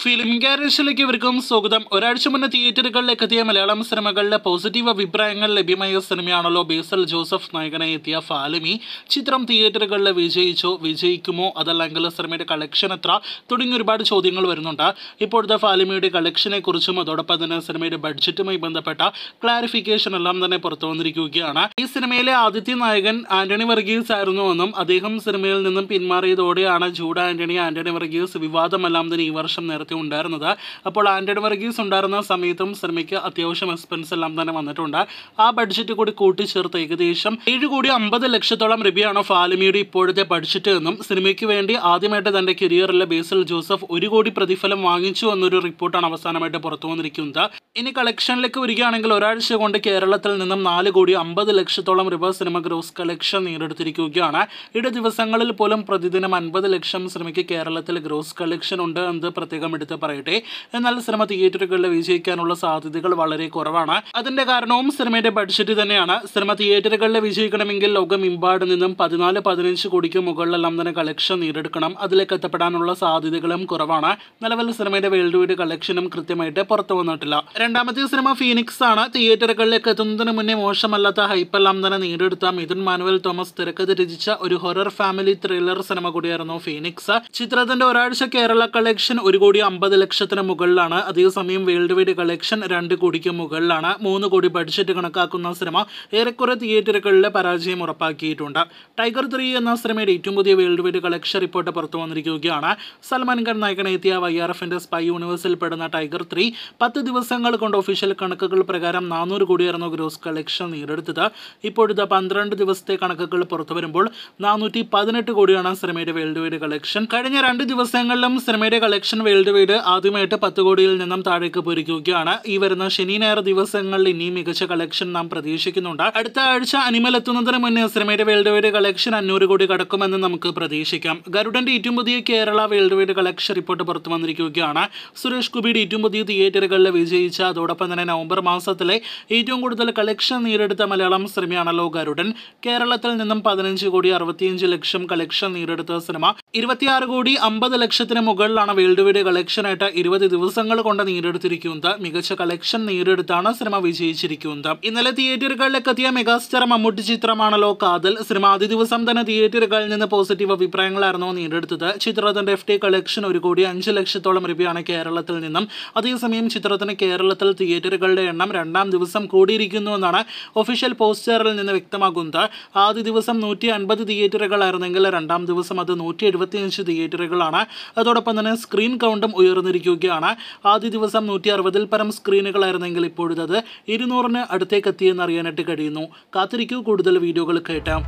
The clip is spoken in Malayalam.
ഫിലിം ഗാരേജിലേക്ക് ഇവർക്കും സ്വാഗതം. ഒരാഴ്ച മുന്നേ തിയേറ്ററുകളിലേക്ക് എത്തിയ മലയാളം സിനിമകളിലെ പോസിറ്റീവ് അഭിപ്രായങ്ങൾ ലഭ്യമായ സിനിമയാണല്ലോ ബേസൽ ജോസഫ് നായകനായി എത്തിയ ഫാലിമി. ചിത്രം തിയേറ്ററുകളിൽ വിജയിച്ചോ വിജയിക്കുമോ അതല്ലെങ്കിൽ സിനിമയുടെ കളക്ഷൻ എത്ര തുടങ്ങിയ ഒരുപാട് ചോദ്യങ്ങൾ വരുന്നുണ്ട്. ഇപ്പോഴത്തെ ഫാലിമിയുടെ കളക്ഷനെ കുറിച്ചും അതോടൊപ്പം തന്നെ സിനിമയുടെ ബഡ്ജറ്റുമായി ബന്ധപ്പെട്ട ക്ലാരിഫിക്കേഷൻ എല്ലാം തന്നെ പുറത്തു വന്നിരിക്കുകയാണ്. ഈ സിനിമയിലെ ആദിത്യ നായകൻ ആന്റണി വർഗീസ് ആയിരുന്നുവെന്നും അദ്ദേഹം സിനിമയിൽ നിന്നും പിന്മാറിയതോടെയാണ് ജൂഡ് ആന്റണി ആന്റണി വർഗീസ് വിവാദമെല്ലാം തന്നെ ഈ വർഷം നേരത്തെ ഉണ്ടായിരുന്നത്. അപ്പോൾ ആൻഡ്രോയിഡ് വർഗീസ് ഉണ്ടായിരുന്ന സമയത്തും സിനിമയ്ക്ക് അത്യാവശ്യം എക്സ്പെൻസ് എല്ലാം തന്നെ വന്നിട്ടുണ്ട്. ആ ബഡ്ജറ്റ് കൂടി കൂട്ടിച്ചേർത്ത് ഏകദേശം ഏഴ് കോടി അമ്പത് ലക്ഷത്തോളം രൂപയാണ് ഫാലിമിയുടെ ഇപ്പോഴത്തെ ബഡ്ജറ്റ് എന്നും സിനിമയ്ക്ക് വേണ്ടി ആദ്യമായിട്ട് തന്റെ കരിയറിലെ ബേസിൽ ജോസഫ് ഒരു കോടി പ്രതിഫലം വാങ്ങിച്ചു എന്നൊരു റിപ്പോർട്ടാണ് അവസാനമായിട്ട് പുറത്തു വന്നിരിക്കുന്നത്. ഇനി കളക്ഷനിലേക്ക് വരികയാണെങ്കിൽ ഒരാഴ്ച കൊണ്ട് കേരളത്തിൽ നിന്നും നാല് കോടി അമ്പത് ലക്ഷത്തോളം രൂപ സിനിമ ഗ്രോസ് കളക്ഷൻ നേടിയെടുത്തിരിക്കുകയാണ്. ഇട ദിവസങ്ങളിൽ പോലും പ്രതിദിനം അൻപത് ലക്ഷം സിനിമയ്ക്ക് കേരളത്തിൽ ഗ്രോസ് കളക്ഷൻ ഉണ്ട് എന്ന് പ്രത്യേകം എടുത്ത് പറയട്ടെ. എന്നാൽ സിനിമ തിയേറ്ററുകളിൽ വിജയിക്കാനുള്ള സാധ്യതകൾ വളരെ കുറവാണ്. അതിന്റെ കാരണവും സിനിമയുടെ ബഡ്ജറ്റ് തന്നെയാണ്. സിനിമ തിയേറ്ററുകളിൽ വിജയിക്കണമെങ്കിൽ ലോകമെമ്പാട് നിന്നും പതിനാല് പതിനഞ്ച് കോടിക്ക് മുകളിലെല്ലാം തന്നെ കളക്ഷൻ നേടിയെടുക്കണം. അതിലേക്ക് എത്തപ്പെടാനുള്ള സാധ്യതകളും കുറവാണ്. നിലവിൽ സിനിമയുടെ വേൾഡ് വൈഡ് കളക്ഷനും കൃത്യമായിട്ട് പുറത്തു വന്നിട്ടില്ല. രണ്ടാമത്തെ സിനിമ ഫീനിക്സ് ആണ്. തിയേറ്ററുകളിലേക്ക് എത്തുന്നതിന് മുന്നേ മോശമല്ലാത്ത ഹൈപ്പെല്ലാം തന്നെ നേടിയെടുത്ത മിഥുൻ മാനുവൽ തോമസ് തിരക്കഥ രചിച്ച ഒരു ഹൊറർ ഫാമിലി ത്രില്ലർ സിനിമ കൂടിയായിരുന്നു ഫീനിക്സ് ചിത്രത്തിന്റെ ഒരാഴ്ച കേരള കളക്ഷൻ ഒരു കോടി അമ്പത് ലക്ഷത്തിന് മുകളിലാണ്. അതേസമയം വേൾഡ് വൈഡ് കളക്ഷൻ രണ്ട് കോടിക്ക് മുകളിലാണ്. മൂന്ന് കോടി ബഡ്ജറ്റ് കണക്കാക്കുന്ന സിനിമ ഏറെക്കുറെ തിയേറ്ററുകളിലെ പരാജയം ഉറപ്പാക്കിയിട്ടുണ്ട്. ടൈഗർ ത്രീ എന്ന സിനിമയുടെ ഏറ്റവും പുതിയ വേൾഡ് വൈഡ് കളക്ഷൻ റിപ്പോർട്ട് പുറത്തു വന്നിരിക്കുകയാണ്. സൽമാൻ ഖാൻ നായകനെത്തിയ വൈ ആർ എഫിന്റെ സ്പൈ യൂണിവേഴ്സിൽ പെടുന്ന ടൈഗർ ത്രീ പത്ത് ദിവസങ്ങൾ കൊണ്ട് ഒഫീഷ്യൽ കണക്കുകൾ പ്രകാരം നാനൂറ് കോടിയായിരുന്നു ഗ്രോസ് കളക്ഷൻ നേടിയെടുത്തത്. ഇപ്പോഴത്തെ പന്ത്രണ്ട് ദിവസത്തെ കണക്കുകൾ പുറത്തു വരുമ്പോൾ നാനൂറ്റി പതിനെട്ട് കോടിയാണ് സിനിമയുടെ വേൾഡ് വൈഡ് കളക്ഷൻ. കഴിഞ്ഞ രണ്ട് ദിവസങ്ങളിലും സിനിമയുടെ കളക്ഷൻ വേൾഡ് വൈഡ് ആദ്യമായിട്ട് പത്ത് കോടിയിൽ നിന്നും താഴേക്ക് പൊരിക്കുകയാണ് ഈ വരുന്ന ശനി ഞായർ ദിവസങ്ങളിൽ ഇനിയും മികച്ച കളക്ഷൻ നാം പ്രതീക്ഷിക്കുന്നുണ്ട്. അടുത്ത ആഴ്ച അനിമൽ എത്തുന്നതിന് മുന്നേ സിനിമയുടെ വേൾഡ് വൈഡ് കളക്ഷൻ അഞ്ഞൂറ് കോടി കടക്കുമെന്ന് നമുക്ക് പ്രതീക്ഷിക്കാം. ഗരുഡന്റെ ഏറ്റവും പുതിയ Kerala world wide collection report പുറത്തു വന്നിരിക്കുകയാണ്. സുരേഷ് ഗോപിയുടെ ഏറ്റവും പുതിയ തിയേറ്ററുകളിൽ വിജയിച്ച അതോടൊപ്പം തന്നെ നവംബർ മാസത്തിലെ ഏറ്റവും കൂടുതൽ കളക്ഷൻ നേടിയെടുത്ത മലയാളം സിനിമയാണല്ലോ ഗരുഡൻ. കേരളത്തിൽ നിന്നും പതിനഞ്ച് കോടി അറുപത്തിയഞ്ച് ലക്ഷം കളക്ഷൻ നേടിയെടുത്ത സിനിമ. ഇരുപത്തിയാറ് കോടി അമ്പത് ലക്ഷത്തിന് മുകളിലാണ് വേൾഡ് വൈഡ് കളക്ഷനായിട്ട് ഇരുപത് ദിവസങ്ങൾ കൊണ്ട് നേടിയെടുത്തിരിക്കുന്നത്. മികച്ച കളക്ഷൻ നേടിയെടുത്താണ് സിനിമ വിജയിച്ചിരിക്കുന്നത്. ഇന്നലെ തിയേറ്ററുകളിലേക്ക് എത്തിയ മെഗാസ്റ്റാർ മമ്മൂട്ടി ചിത്രമാണല്ലോ കാതൽ. സിനിമ ആദ്യ ദിവസം തന്നെ തിയേറ്ററുകളിൽ നിന്ന് പോസിറ്റീവ് അഭിപ്രായങ്ങളായിരുന്നു നേടിയെടുത്തത്. ചിത്രത്തിന്റെ എഫ് ടി കളക്ഷൻ ഒരു കോടി അഞ്ച് ലക്ഷത്തോളം രൂപയാണ് കേരളത്തിൽ നിന്നും. അതേസമയം ചിത്രത്തിന് കേരളത്തിൽ തിയേറ്ററുകളുടെ എണ്ണം രണ്ടാം ദിവസം കൂടിയിരിക്കുന്നു എന്നാണ് ഒഫീഷ്യൽ പോസ്റ്ററിൽ നിന്ന് വ്യക്തമാകുന്നത്. ആദ്യ ദിവസം നൂറ്റി അൻപത് തിയേറ്ററുകളായിരുന്നെങ്കിൽ രണ്ടാം ദിവസം അത് നൂറ്റി എഴുപത്തിയഞ്ച് തിയേറ്ററുകളാണ്. അതോടൊപ്പം തന്നെ സ്ക്രീൻ കൗണ്ടും ഉയർന്നിരിക്കുകയാണ്. ആദ്യ ദിവസം നൂറ്റി അറുപതിൽ പരം സ്ക്രീനുകളായിരുന്നെങ്കിൽ ഇപ്പോഴത് ഇരുന്നൂറിന് അടുത്തേക്ക് അറിയാനായിട്ട് കഴിയുന്നു. കാത്തിരിക്കൂ കൂടുതൽ വീഡിയോകൾ കേട്ടാം.